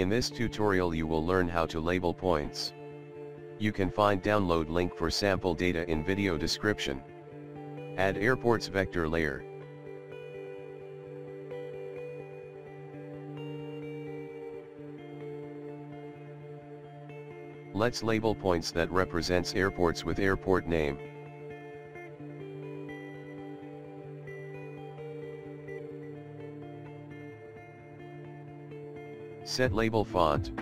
In this tutorial you will learn how to label points. You can find download link for sample data in video description. Add airports vector layer. Let's label points that represents airports with airport name. Set label font.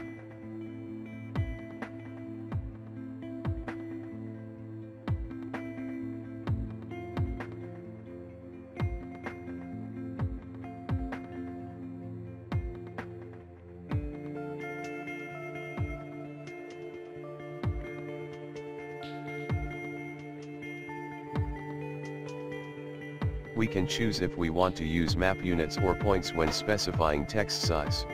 We can choose if we want to use map units or points when specifying text size.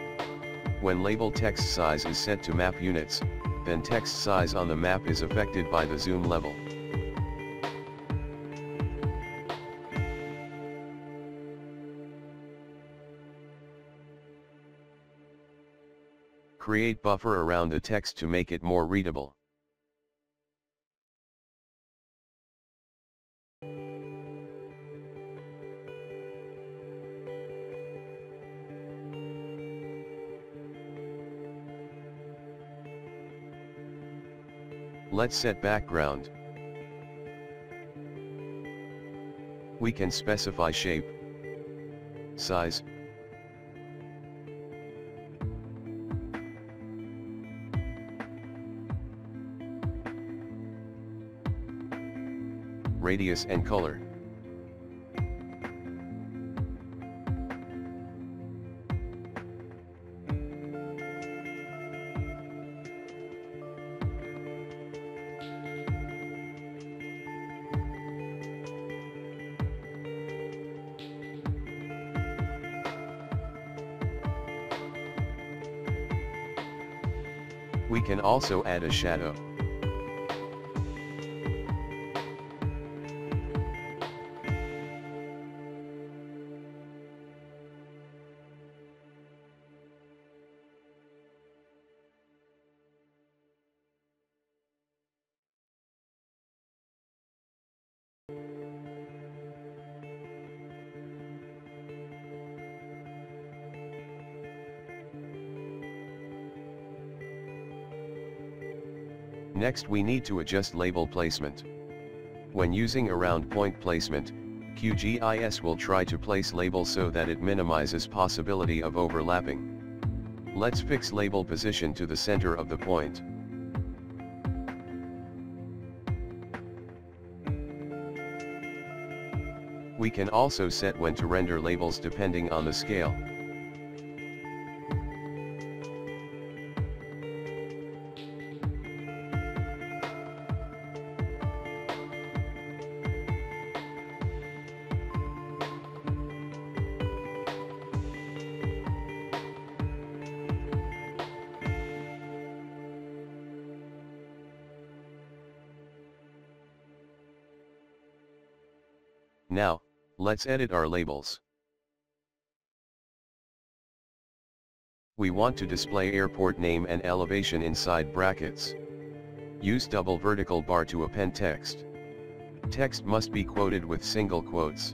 When label text size is set to map units, then text size on the map is affected by the zoom level. Create buffer around the text to make it more readable. Let's set background. We can specify shape, size, radius and color. We can also add a shadow. Next we need to adjust label placement. When using around point placement, QGIS will try to place labels so that it minimizes possibility of overlapping. Let's fix label position to the center of the point. We can also set when to render labels depending on the scale. Now, let's edit our labels. We want to display airport name and elevation inside brackets. Use double vertical bar to append text. Text must be quoted with single quotes.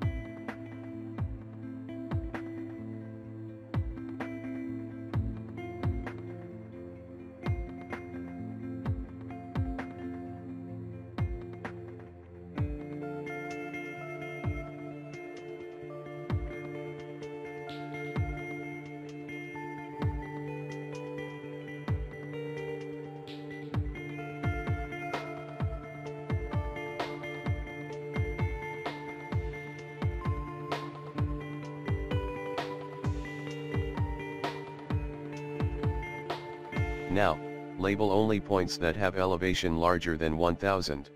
Now, label only points that have elevation larger than 1000.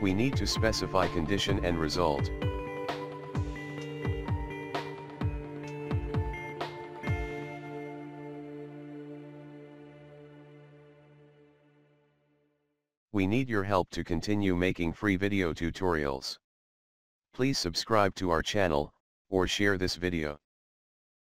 We need to specify condition and result. We need your help to continue making free video tutorials. Please subscribe to our channel, or share this video.